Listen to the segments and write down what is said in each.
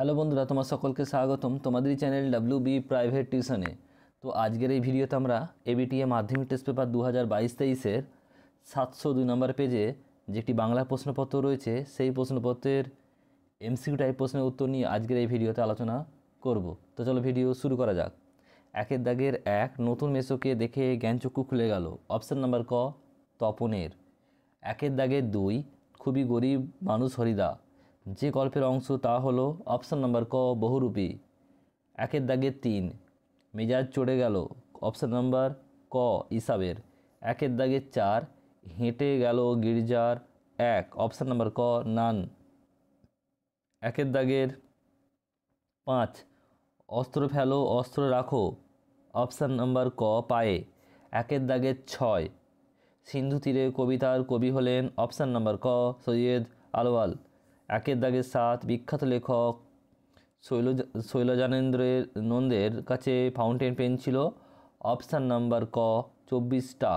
Hello বন্ধুরা, তোমার সকলকে স্বাগতম তোমাদেরই চ্যানেল ডাব্লিউ বি প্রাইভেট টিউশনে তো আজকের এই ভিডিওতে আমরা এবিটিএ মাধ্যমিক টেস্ট পেপার দু হাজার বাইশ তেইশের সাতশো দুই নম্বর পেজে যে একটি বাংলা প্রশ্নপত্র রয়েছে, সেই প্রশ্নপত্রের এমসিকিউ টাইপ প্রশ্নের উত্তর নিয়ে আজকের এই ভিডিওতে আলোচনা করব। তো চলো ভিডিও শুরু করা যাক। একের দাগের এক, নতুন মেসোকে দেখে জ্ঞানচক্ষু খুলে গেল। অপশান নাম্বার ক, তপনের। একের দাগের দুই, খুবই গরিব মানুষ হরিদা। যে গল্পের অংশ তা হলো অপশান নাম্বার ক, বহুরূপী। একের দাগের তিন। মেজাজ চড়ে গেল। অপশান নাম্বার ক, ইসাবের। একের দাগের চার। হেঁটে গেল গির্জার এক। অপশান নাম্বার ক, নান। একের দাগের পাঁচ। অস্ত্র ফেলো, অস্ত্র রাখো। অপশান নাম্বার ক, পায়ে। একের দাগের ছয়। সিন্ধু তীরে কবিতার কবি হলেন। অপশান নাম্বার ক, সৈয়দ আলওয়াল একের দাগের সাত বিখ্যাত লেখক শৈল শৈলজানেন্দ্রের নন্দের কাছে ফাউন্টেন পেন ছিল। অপশান নাম্বার ক, চব্বিশটা।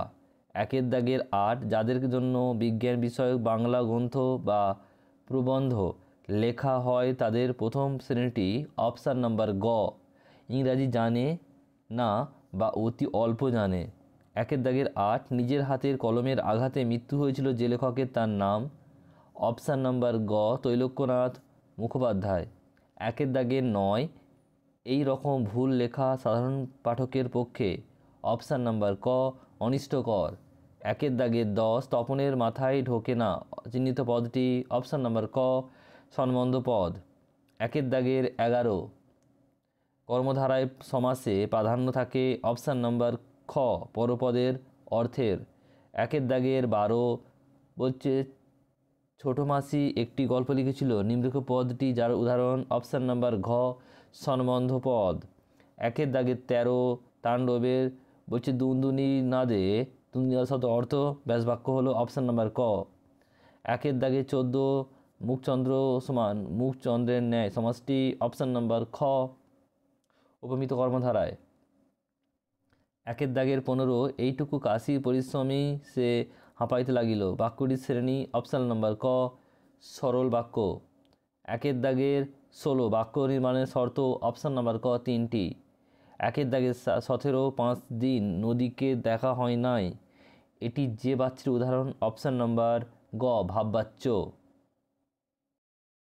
একের দাগের আট, যাদের জন্য বিজ্ঞান বিষয়ক বাংলা গ্রন্থ বা প্রবন্ধ লেখা হয়, তাদের প্রথম শ্রেণীটি অপশান নাম্বার গ। ইংরাজি জানে না বা অতি অল্প জানে। একের দাগের আট, নিজের হাতের কলমের আঘাতে মৃত্যু হয়েছিল যে লেখকের, তার নাম অপশান নাম্বার গ তৈলক্যনাথ মুখোপাধ্যায়। একের দাগের নয়। এই রকম ভুল লেখা সাধারণ পাঠকের পক্ষে অপশান নাম্বার ক, অনিষ্টকর। একের দাগের দশ, তপনের মাথায় ঢোকে না। চিহ্নিত পদটি অপশান নাম্বার ক সম্বন্ধ পদ। একের দাগের এগারো। কর্মধারায় সমাসে প্রাধান্য থাকে অপশান নাম্বার খ, পরপদের অর্থের। একের দাগের বারো, বলছে ছোট মাসি একটি গল্প লিখেছিল, নিম্নলিখিত পদটি যার উদাহরণ অপশান নাম্বার ঘ সম্বন্ধ পদ। একের দাগের তেরো, তাণ্ডবের বলছে দুন্দুনি না দে দুন্দুনি শব্দ অর্থ ব্যাসবাক্য হলো অপশান নাম্বার ক। একের দাগে চোদ্দ, মুখচন্দ্র সমান মুখচন্দ্রের ন্যায়, সমাজটি অপশান নাম্বার খ, উপমিত কর্মধারায়। একের দাগের পনেরো, এইটুকু কাশি পরিশ্রমী সে হাঁপাইতে লাগিল। বাক্যটির শ্রেণি অপশান নম্বর ক, সরল বাক্য। একের দাগের ষোলো, বাক্য নির্মাণের শর্ত অপশান নম্বর ক, তিনটি। একের দাগের সতেরো, পাঁচ দিন নদীকে দেখা হয় নাই। এটি যে বাচ্চার উদাহরণ, অপশান নম্বর গ, ভাববাচ্য।